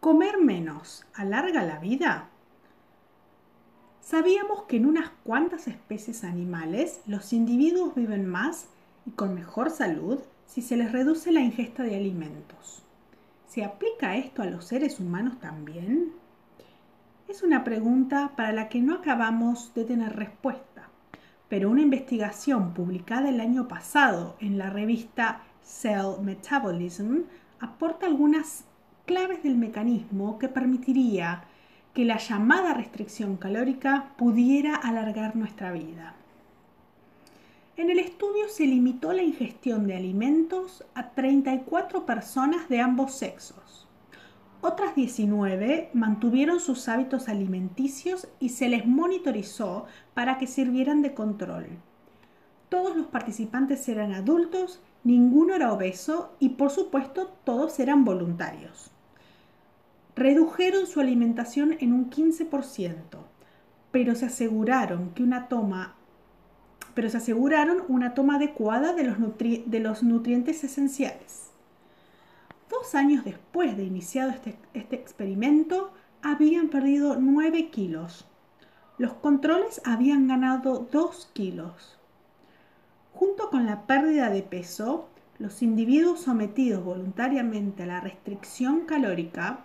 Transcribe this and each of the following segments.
¿Comer menos alarga la vida? Sabíamos que en unas cuantas especies animales los individuos viven más y con mejor salud si se les reduce la ingesta de alimentos. ¿Se aplica esto a los seres humanos también? Es una pregunta para la que no acabamos de tener respuesta, pero una investigación publicada el año pasado en la revista Cell Metabolism aporta algunas claves del mecanismo que permitiría que la llamada restricción calórica pudiera alargar nuestra vida. En el estudio se limitó la ingestión de alimentos a 34 personas de ambos sexos. Otras 19 mantuvieron sus hábitos alimenticios y se les monitorizó para que sirvieran de control. Todos los participantes eran adultos, ninguno era obeso y por supuesto todos eran voluntarios redujeron su alimentación en un 15%, pero se aseguraron que una toma pero se aseguraron una toma adecuada de los, nutrientes esenciales. Dos años después de iniciado este, este experimento, habían perdido 9 kilos. Los controles habían ganado 2 kilos. Junto con la pérdida de peso, los individuos sometidos voluntariamente a la restricción calórica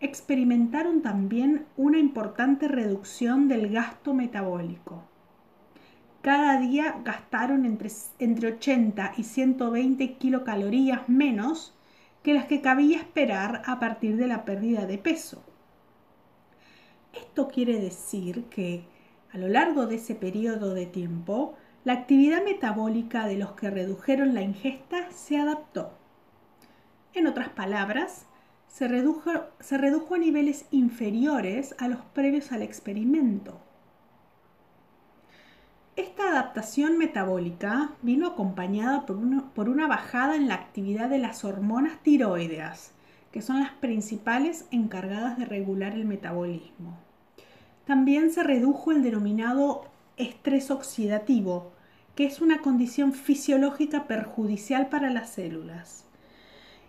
experimentaron también una importante reducción del gasto metabólico. Cada día gastaron entre, entre 80 y 120 kilocalorías menos que las que cabía esperar a partir de la pérdida de peso. Esto quiere decir que a lo largo de ese periodo de tiempo, la actividad metabólica de los que redujeron la ingesta se adaptó. En otras palabras, se redujo, se redujo a niveles inferiores a los previos al experimento. Esta adaptación metabólica vino acompañada por por una, bajada en la actividad de las hormonas tiroideas, que son las principales encargadas de regular el metabolismo. También se redujo el denominado estrés oxidativo, que es una condición fisiológica perjudicial para las células.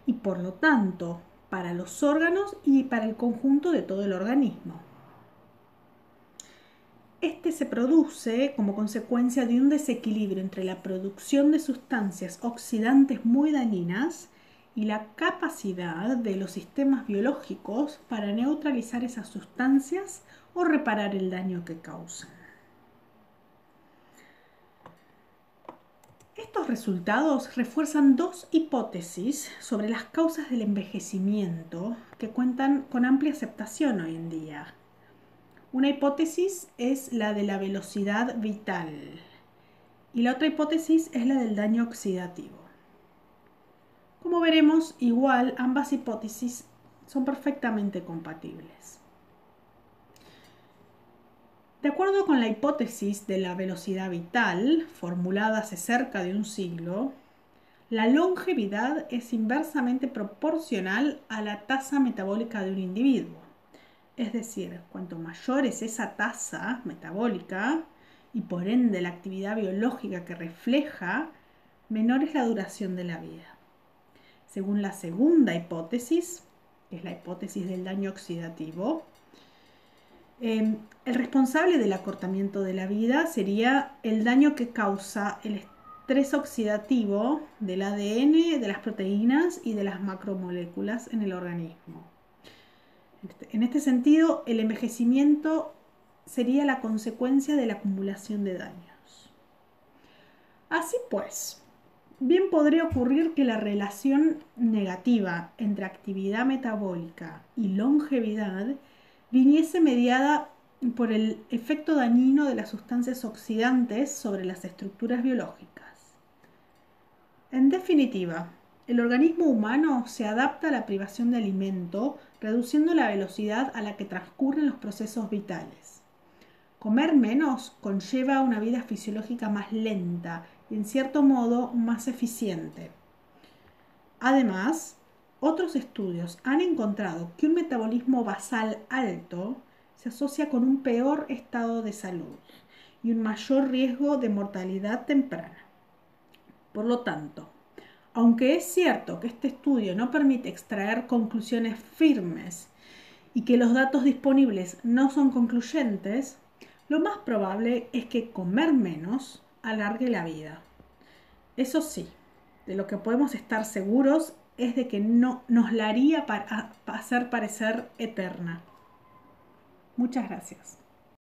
Y por lo tanto, para los órganos y para el conjunto de todo el organismo. Este se produce como consecuencia de un desequilibrio entre la producción de sustancias oxidantes muy dañinas y la capacidad de los sistemas biológicos para neutralizar esas sustancias o reparar el daño que causan. Estos resultados refuerzan dos hipótesis sobre las causas del envejecimiento que cuentan con amplia aceptación hoy en día. Una hipótesis es la de la velocidad vital y la otra hipótesis es la del daño oxidativo. Como veremos, igual ambas hipótesis son perfectamente compatibles. De acuerdo con la hipótesis de la velocidad vital, formulada hace cerca de un siglo, la longevidad es inversamente proporcional a la tasa metabólica de un individuo. Es decir, cuanto mayor es esa tasa metabólica y por ende la actividad biológica que refleja, menor es la duración de la vida. Según la segunda hipótesis, que es la hipótesis del daño oxidativo, Em, el responsable del acortamiento de la vida sería el daño que causa el estrés oxidativo del ADN, de las proteínas y de las macromoléculas en el organismo. Este, en este sentido, el envejecimiento sería la consecuencia de la acumulación de daños. Así pues, bien podría ocurrir que la relación negativa entre actividad metabólica y longevidad viniese mediada por el efecto dañino de las sustancias oxidantes sobre las estructuras biológicas. En definitiva, el organismo humano se adapta a la privación de alimento, reduciendo la velocidad a la que transcurren los procesos vitales. Comer menos conlleva una vida fisiológica más lenta y en cierto modo más eficiente. Además, otros estudios han encontrado que un metabolismo basal alto se asocia con un peor estado de salud y un mayor riesgo de mortalidad temprana. Por lo tanto, aunque es cierto que este estudio no permite extraer conclusiones firmes y que los datos disponibles no son concluyentes, lo más probable es que comer menos alargue la vida. Eso sí, de lo que podemos estar seguros es de que no nos la haría para hacer parecer eterna. Muchas gracias.